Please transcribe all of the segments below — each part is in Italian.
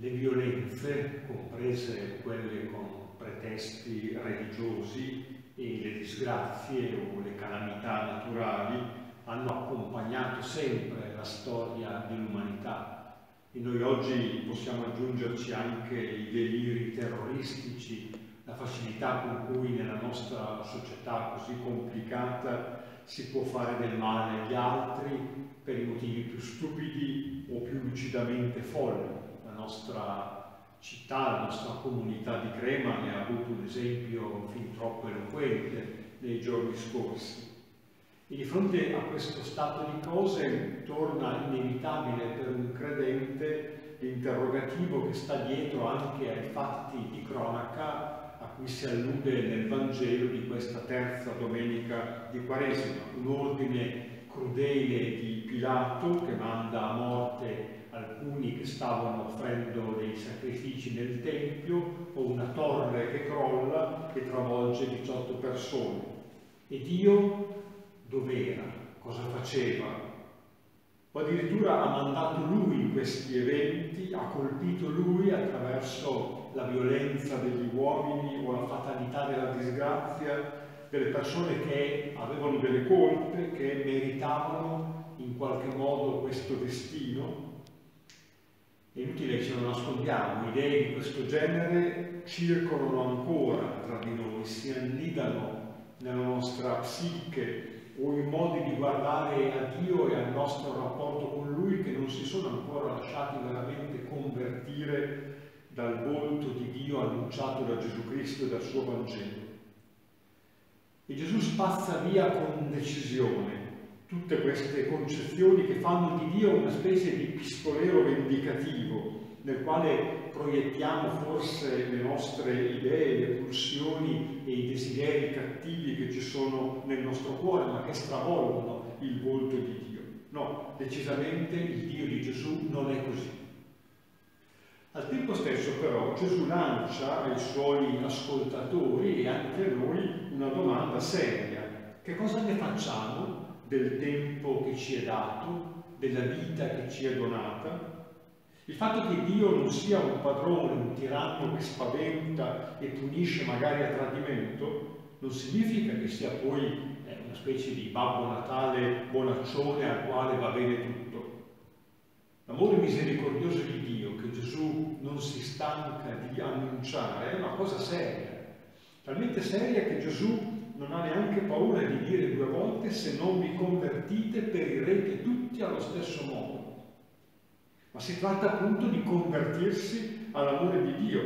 le violenze, comprese quelle con pretesti religiosi, e le disgrazie o le calamità naturali hanno accompagnato sempre la storia dell'umanità e noi oggi possiamo aggiungerci anche i deliri terroristici, la facilità con cui nella nostra società così complicata si può fare del male agli altri per i motivi più stupidi o più lucidamente folli. Nostra città, la nostra comunità di Crema ne ha avuto un esempio fin troppo eloquente nei giorni scorsi. E di fronte a questo stato di cose torna inevitabile per un credente l'interrogativo che sta dietro anche ai fatti di cronaca a cui si allude nel Vangelo di questa terza domenica di Quaresima, un ordine crudele di Pilato che manda a morte alcuni che stavano offrendo dei sacrifici nel Tempio o una torre che crolla e travolge 18 persone. E Dio dov'era? Cosa faceva? O addirittura ha mandato lui questi eventi, ha colpito lui attraverso la violenza degli uomini o la fatalità della disgrazia delle persone che avevano delle colpe, che meritavano in qualche modo questo destino è inutile che ce lo nascondiamo, idee di questo genere circolano ancora tra di noi, si annidano nella nostra psiche o in modi di guardare a Dio e al nostro rapporto con Lui che non si sono ancora lasciati veramente convertire dal volto di Dio annunciato da Gesù Cristo e dal suo Vangelo. E Gesù spazza via con decisione tutte queste concezioni che fanno di Dio una specie di pistolero vendicativo nel quale proiettiamo forse le nostre idee, le pulsioni e i desideri cattivi che ci sono nel nostro cuore, ma che stravolgono il volto di Dio. No, decisamente il Dio di Gesù non è così. Al tempo stesso però Gesù lancia ai suoi ascoltatori e anche a noi una domanda seria. Che cosa ne facciamo del tempo che ci è dato, della vita che ci è donata. Il fatto che Dio non sia un padrone, un tiranno che spaventa e punisce magari a tradimento, non significa che sia poi eh, una specie di Babbo Natale bonaccione al quale va bene tutto. L'amore misericordioso di Dio che Gesù non si stanca di annunciare è una cosa seria, talmente seria che Gesù non ha neanche paura di dire due volte se non vi convertite perirete tutti allo stesso modo. Ma si tratta appunto di convertirsi all'amore di Dio,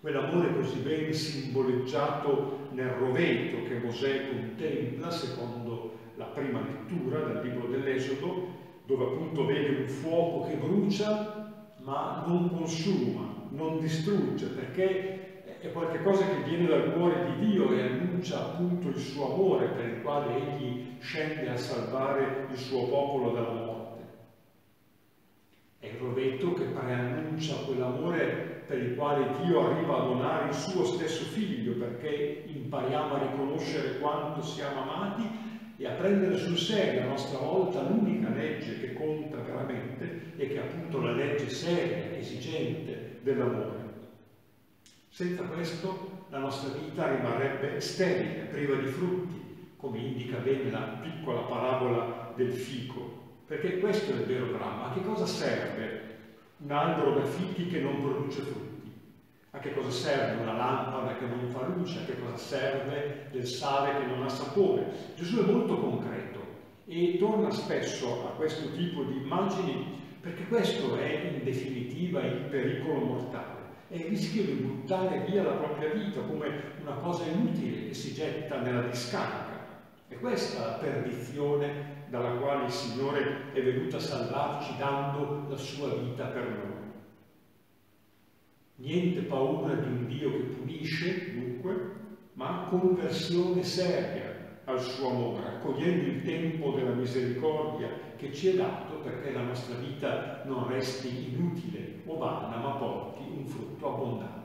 quell'amore così ben simboleggiato nel roveto che Mosè contempla secondo la prima lettura del libro dell'Esodo, dove appunto vede un fuoco che brucia ma non consuma, non distrugge, perché è qualcosa che viene dal cuore di Dio e annuncia appunto il suo amore per il quale egli scende a salvare il suo popolo dalla morte. È il rovetto che preannuncia quell'amore per il quale Dio arriva a donare il suo stesso figlio perché impariamo a riconoscere quanto siamo amati e a prendere sul serio a nostra volta l'unica legge che conta veramente e che è appunto la legge seria, esigente dell'amore. Senza questo la nostra vita rimarrebbe sterile, priva di frutti, come indica bene la piccola parabola del fico. Perché questo è il vero dramma. A che cosa serve un albero da fichi che non produce frutti? A che cosa serve una lampada che non fa luce? A che cosa serve del sale che non ha sapore? Gesù è molto concreto e torna spesso a questo tipo di immagini perché questo è in definitiva il pericolo mortale è il rischio di buttare via la propria vita come una cosa inutile che si getta nella discarica. È questa la perdizione dalla quale il Signore è venuto a salvarci dando la sua vita per noi. Niente paura di un Dio che punisce, dunque, ma conversione seria al suo amore, accogliendo il tempo della misericordia che ci è dato perché la nostra vita non resti inutile o vana, ma porti un frutto abbondante.